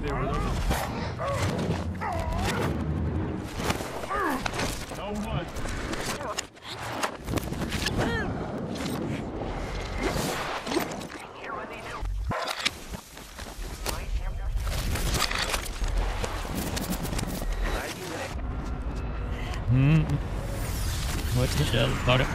right there, brother. So much. Hmm. What the hell about it?